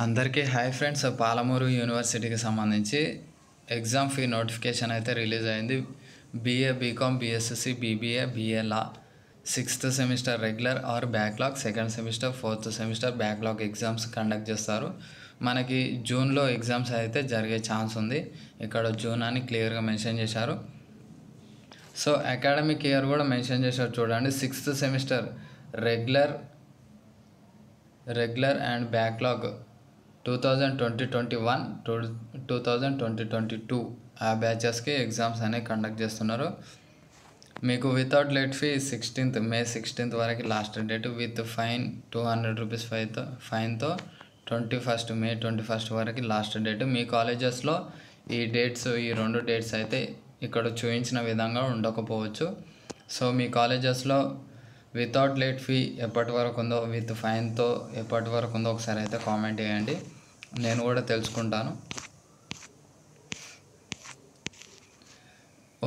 అందరికీ hi friends. Palamuru యూనివర్సిటీకి సంబంధించి ఎగ్జామ్ ఫీ నోటిఫికేషన్ అయితే రిలీజ్ అయింది. BA BCom BSc BBA BA law sixth semester regular or backlog second semester fourth semester backlog exams conduct చేస్తారు. మనకి జూన్లో ఎగ్జామ్స్ అయితే జరిగే ఛాన్స్ ఉంది. ఇక్కడ జూన్ అని క్లియర్గా మెన్షన్ చేశారు. సో అకాడమిక్ ఇయర్ కూడా మెన్షన్ చేశారు చూడండి. Sixth semester regular regular and backlog two thousand twenty twenty one two two thousand twenty twenty two ఆ బ్యాచెస్కి ఎగ్జామ్స్ అనేవి కండక్ట్ చేస్తున్నారు. మీకు without late fee sixteenth May sixteenth వరకు last date with fine two hundred rupees ఫైన్తో ఫైన్తో twenty first May twenty first వరకు last date మీ కాలేజెస్లో ఈ డేట్స్ ఈ రెండు డేట్స్ అయితే ఇక్కడ చూపించిన విధంగా ఉండకపోవచ్చు. సో మీ కాలేజెస్లో వితౌట్ లేట్ ఫీ ఎప్పటి వరకు ఉందో విత్ ఫైన్తో ఎప్పటి వరకు ఉందో ఒకసారి అయితే కామెంట్ చేయండి. నేను కూడా తెలుసుకుంటాను.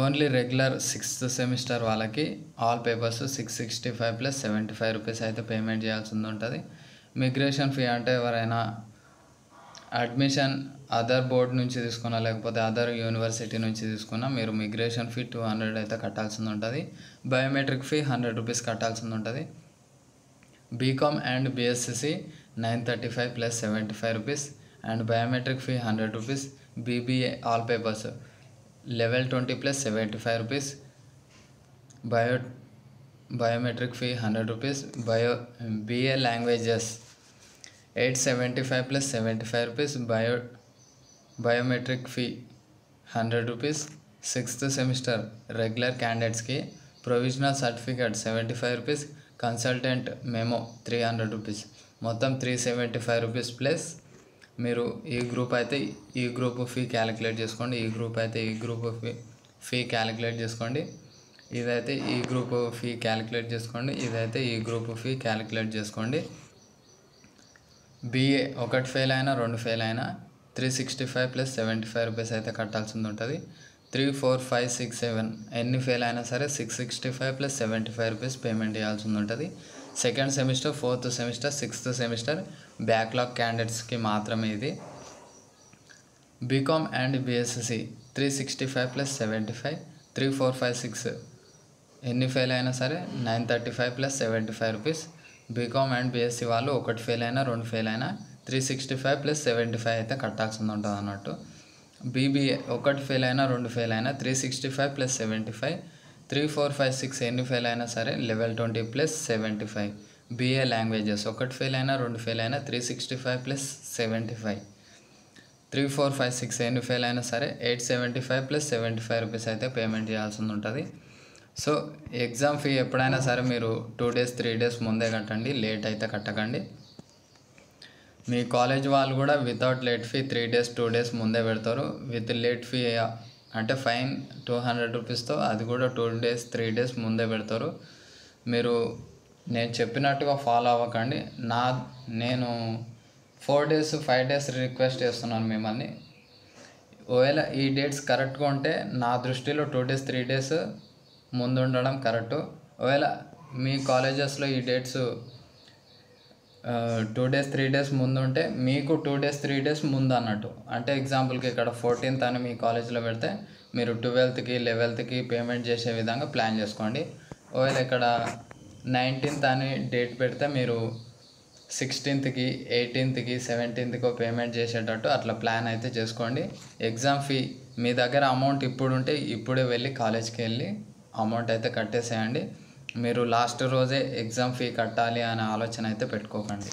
ఓన్లీ రెగ్యులర్ సిక్స్త్ సెమిస్టర్ వాళ్ళకి all papers six sixty five plus seventy five rupees అయితే పేమెంట్ చేయాల్సి ఉంటుంది మిగ్రేషన్ ఫీ అంటే ఎవరైనా అడ్మిషన్ అదర్ బోర్డ్ నుంచి తీసుకున్నా లేకపోతే అదర్ యూనివర్సిటీ నుంచి తీసుకున్నా మీరు మిగ్రేషన్ ఫీ టూ హండ్రెడ్ అయితే కట్టాల్సి ఉంటుంది. బయోమెట్రిక్ ఫీ హండ్రెడ్ రూపీస్ కట్టాల్సి ఉంటుంది. BCom and BSc nine thirty five plus seventy five rupees and biometric fee hundred rupees BBA all papers level twenty plus seventy five rupees bio biometric fee hundred rupees bio BA languages eight seventy five plus seventy five rupees bio biometric fee hundred rupees. Sixth semester regular క్యాండిడేట్స్కి provisional certificate seventy five rupees consultant memo three hundred rupees. మొత్తం three seventy five rupees plus మీరు ఈ group అయితే ఈ group fee calculate చేసుకోండి. ఈ group అయితే ఈ గ్రూప్ ఫీ ఫీ క్యాలిక్యులేట్ చేసుకోండి. ఇదైతే ఈ గ్రూప్ ఫీ క్యాలిక్యులేట్ చేసుకోండి. ఇదైతే ఈ గ్రూప్ ఫీ క్యాలిక్యులేట్ చేసుకోండి. బీఏ ఒకటి ఫెయిల్ అయినా రెండు ఫెయిల్ అయినా three sixty five plus seventy five rupees అయితే కట్టాల్సి ఉంటుంది. Three four five six seven ఎన్ని ఫెయిల్ అయినా సరే six sixty five plus seventy five rupees payment చేయాల్సింది ఉంటుంది. Second semester fourth semester sixth semester backlog క్యాండిడేట్స్కి మాత్రమే ఇది. BCom and BSc three sixty five plus seventy five three four five six ఎన్ని fail అయినా సరే nine thirty five plus seventy five rupees BCom and BSc వాళ్ళు ఒకటి fail అయినా రెండు ఫెయిల్ అయినా three sixty five plus seventy five అయితే కట్టాల్సి ఉంటుంది అన్నట్టు. బీబీఏ ఒకటి ఫెయిల్ అయినా రెండు ఫెయిల్ అయినా three sixty five plus seventy five three four five six ఎన్ని ఫెయిల్ అయినా సరే level twenty plus seventy five BA languages ఒకటి ఫెయిల్ అయినా రెండు ఫెయిల్ అయినా three sixty five plus seventy five three four five six ఎన్ని fail అయినా సరే eight seventy five plus seventy five rupees అయితే పేమెంట్ చేయాల్సి ఉంటుంది. సో ఎగ్జామ్ ఫీ ఎప్పుడైనా సరే మీరు టూ డేస్ త్రీ డేస్ ముందే కట్టండి లేట్ అయితే కట్టకండి. మీ కాలేజ్ వాళ్ళు కూడా without late fee three days two days ముందే పెడతారు. విత్ లేట్ ఫీ అంటే ఫైన్ టూ హండ్రెడ్ రూపీస్తో అది కూడా టూ డేస్ త్రీ డేస్ ముందే పెడతారు. మీరు నేను చెప్పినట్టుగా ఫాలో అవ్వకండి. నా నేను four days five days request చేస్తున్నాను మిమ్మల్ని. ఒకవేళ ఈ డేట్స్ కరెక్ట్గా ఉంటే నా దృష్టిలో టూ డేస్ త్రీ డేస్ ముందు ఉండడం కరెక్ట్. ఒకవేళ మీ కాలేజెస్లో ఈ dates two days three days ముందు ఉంటే మీకు టూ డేస్ త్రీ డేస్ ముందు అన్నట్టు అంటే ఎగ్జాంపుల్కి ఇక్కడ ఫోర్టీన్త్ అని మీ కాలేజ్లో పెడితే మీరు ట్వెల్త్కి లెవెల్త్కి పేమెంట్ చేసే విధంగా ప్లాన్ చేసుకోండి. ఒకవేళ ఇక్కడ నైన్టీన్త్ అని డేట్ పెడితే మీరు సిక్స్టీన్త్కి ఎయిటీన్త్కి సెవెంటీన్త్కో పేమెంట్ చేసేటట్టు అట్లా ప్లాన్ అయితే చేసుకోండి. ఎగ్జామ్ ఫీ మీ దగ్గర అమౌంట్ ఇప్పుడు ఉంటే ఇప్పుడే వెళ్ళి కాలేజ్కి వెళ్ళి అమౌంట్ అయితే కట్టేసేయండి. మీరు లాస్ట్ రోజే ఎగ్జామ్ ఫీ కట్టాలి అనే ఆలోచన అయితే పెట్టుకోకండి.